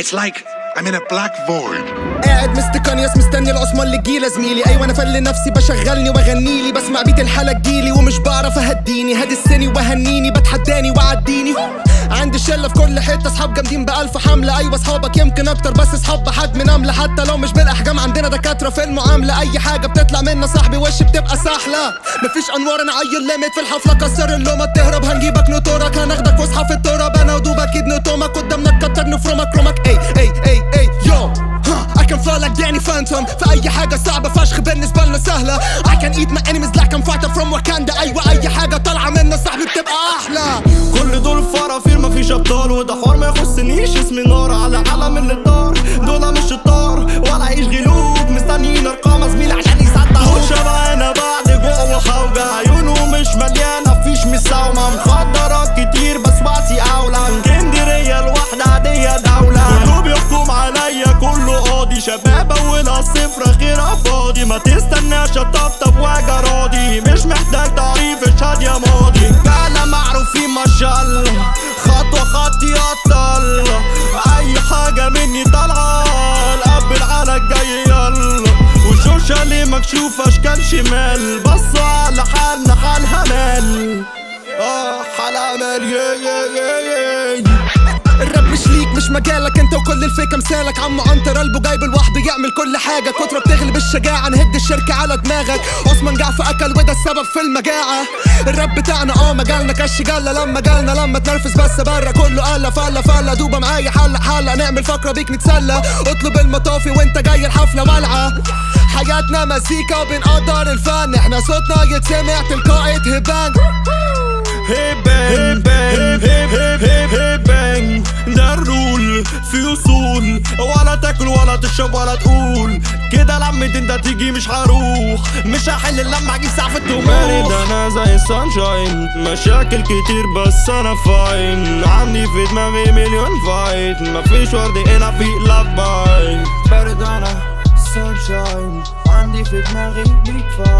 It's like I'm in a black void. قاعد مستكنيس مستني العثمان اللي تجيلي زميلي. أيوه أنا فل نفسي بشغلني واغني لي. بسمع بيت الحلقة تجيلي ومش بعرف أهديني. هادي السني وهنيني بتحداني وعديني. عندي شله في كل حتة أصحاب جامدين بألف حمله أيوه أصحابك يمكن أكتر بس أصحاب بحد من نمله حتى لو مش بالأحجام عندنا دكاترة في المعاملة. أي حاجة بتطلع منا صاحبي وش بتبقى سحله مفيش أنوار أنا عيل لامت في الحفلة. كسر اللومه تهرب هنجيبك نطورك هناخدك فسحة في التراب. أنا ودوب أكيد نطومك قدامنا نكتر نفرمك رومك like Danny Phantom في أي حاجة صعبة فشخ بالنسبة لنا سهلة. I can eat my enemies like I'm fighter from Wakanda. أيوة أي حاجة طالعة منا صاحبي بتبقى أحلى. كل دول فرافير مفيش أبطال وده حوار ما يخصنيش شباب اولها صفر غيرها فاضي ما تستناش اطبطب واجي راضي. مش محتاج تعريف اشهد يا ماضي. أنا معروفين ما شاء الله خطوة خطي أطل. أي حاجة مني طالعة الأب على الجاي يلا وشوشة اللي مكشوفة أشكال شمال. بصوا على حالنا حال همال آه حال همال مجالك انت وكل الفيك امثالك عم عنتر قلبه جايب لوحده يعمل كل حاجة. كترة بتغلب الشجاعة نهد الشركة على دماغك. عثمان جعفر أكل وده السبب في المجاعة. الراب بتاعنا آه مجالنا كش جله لما جالنا لما تنرفز بس بره كله قال فلا فلا دوبة معايا حلق حلق نعمل فقرة بيك نتسلى. اطلب المطافي وانت جاي الحفلة والعه حياتنا مزيكا وبنقدر الفن. إحنا صوتنا يتسمع تلقائي. هبان هيب في اصول ولا تاكل ولا تشرب ولا تقول. كده لمت انت تيجي مش هروح. مش هحل لما أجيب سقف بارد أنا زي السانشاين مشاكل كتير بس أنا فاين عندي في دماغي مليون فايت مفيش ورد هنا في لاف باي بارد أنا سانشاين عندي في دماغي ميت فايت